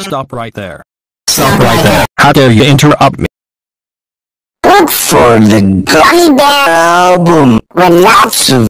Stop right there. Stop right there. How dare you interrupt me? Look for the Gummy Bear album with lots of